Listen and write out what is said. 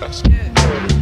Yeah.